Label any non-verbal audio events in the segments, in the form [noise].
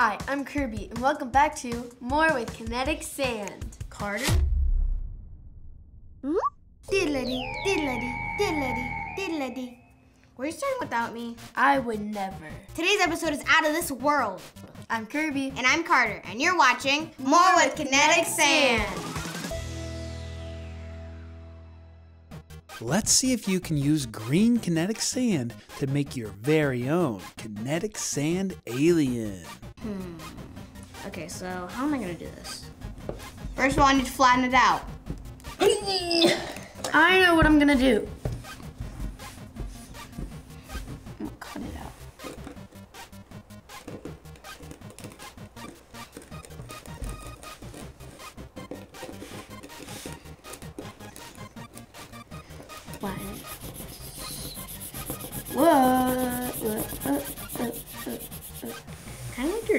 Hi, I'm Kirby, and welcome back to More with Kinetic Sand. Carter? Diddledy, diddledy, diddledy, diddledy. Were you starting without me? I would never. Today's episode is out of this world. I'm Kirby. And I'm Carter, and you're watching More with Kinetic Sand. Let's see if you can use green kinetic sand to make your very own kinetic sand alien. Hmm. Okay, so how am I gonna do this? First of all, I need to flatten it out. I know what I'm gonna do.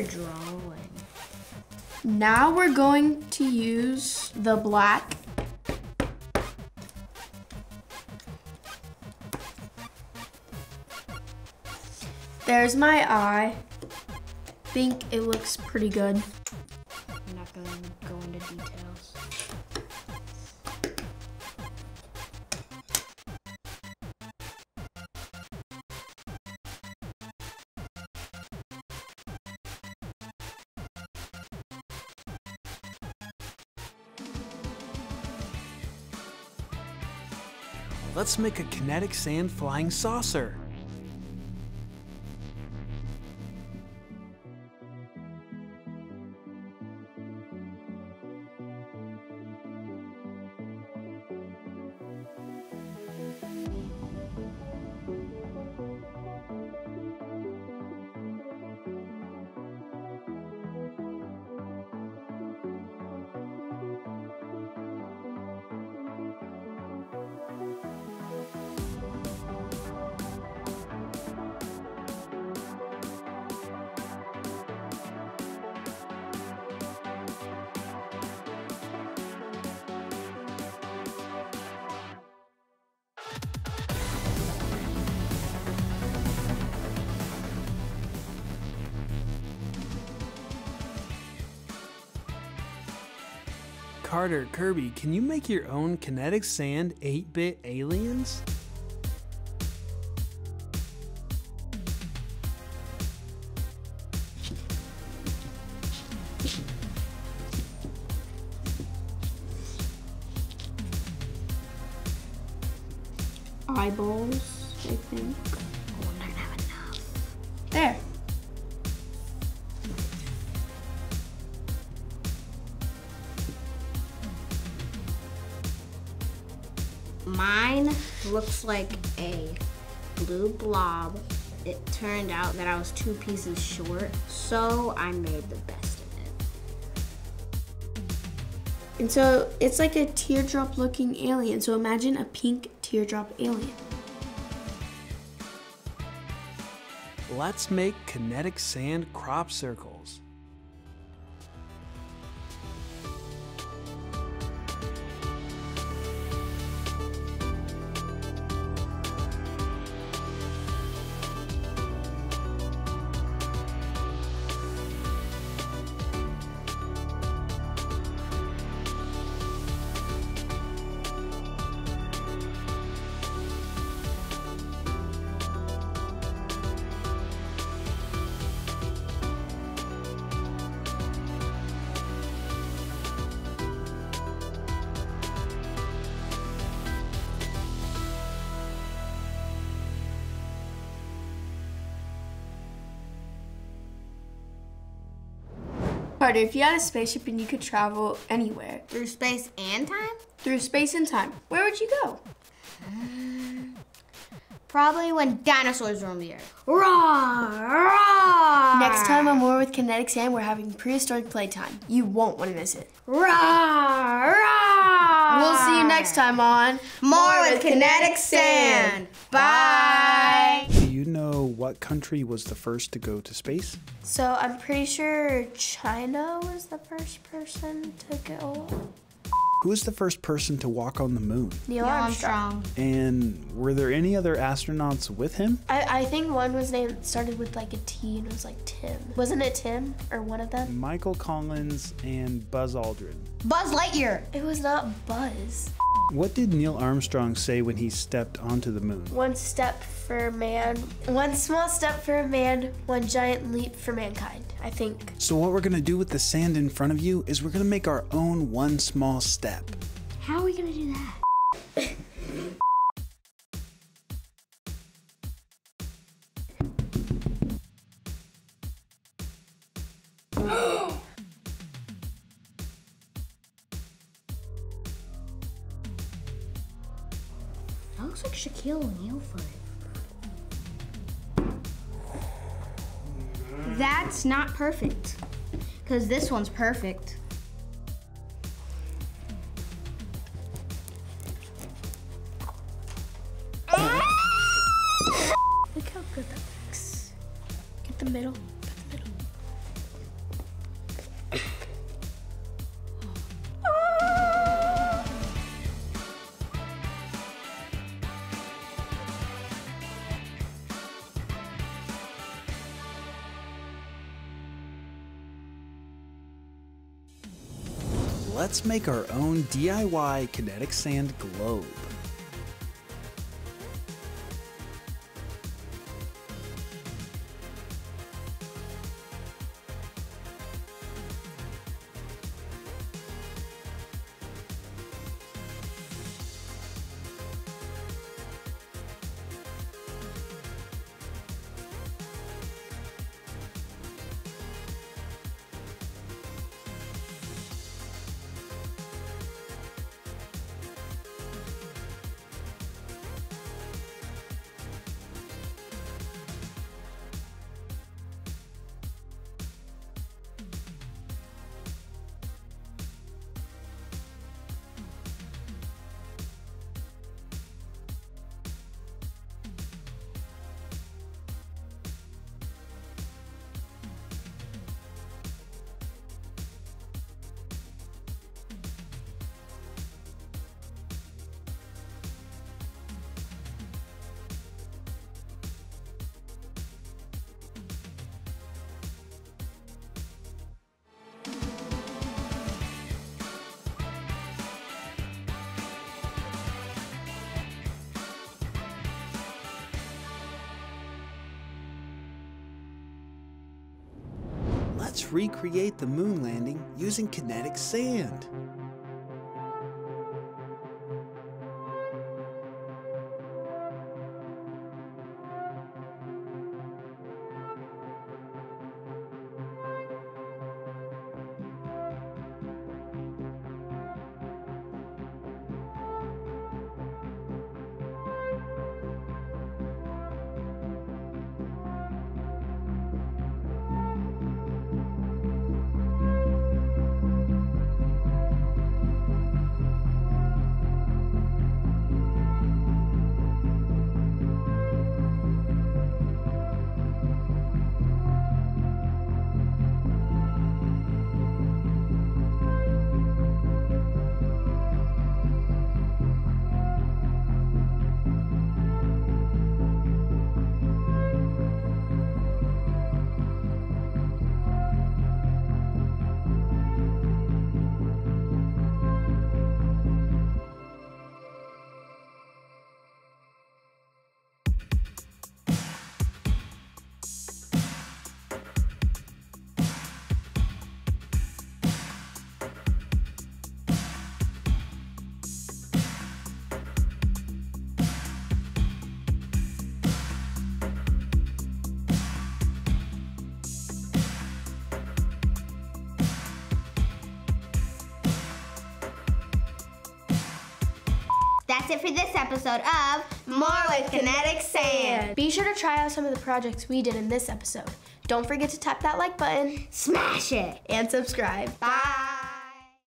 Drawing. Now we're going to use the black. There's my eye. Think it looks pretty good. I'm not gonna go Let's make a kinetic sand flying saucer. Carter, Kirby, can you make your own kinetic sand 8 bit aliens? Eyeballs, I think. Oh, I'm not have enough. There. Looks like a blue blob. It turned out that I was two pieces short, so I made the best of it. And so it's like a teardrop looking alien. So imagine a pink teardrop alien. Let's make kinetic sand crop circles. Carter, if you had a spaceship and you could travel anywhere Through space and time? through space and time, where would you go? Uh, probably when dinosaurs roamed the earth. Roar! Roar! Next time on More with Kinetic Sand, we're having prehistoric playtime. You won't want to miss it. Roar! Roar! We'll see you next time on More with Kinetic Sand. Bye. Do you know what country was the first to go to space? So I'm pretty sure China was the first person to go. Who was the first person to walk on the moon? Neil Armstrong. And were there any other astronauts with him? I, I think one was named started with like a T and it was like Tim. Wasn't it Tim or one of them? Michael Collins and Buzz Aldrin. Buzz Lightyear. It was not Buzz. What did Neil Armstrong say when he stepped onto the moon? One step for man, one small step for a man, one giant leap for mankind. I think. So, what we're gonna do with the sand in front of you is we're gonna make our own one small step. How are we gonna do that? [laughs] looks like Shaquille O'Neal. That's not perfect. Because this one's perfect. Look how good that looks. Get the middle. Let's make our own DIY kinetic sand globe. Let's recreate the moon landing using kinetic sand. That's it for this episode of More with Kinetic Sand. Be sure to try out some of the projects we did in this episode. Don't forget to tap that like button Smash it. and subscribe. Bye.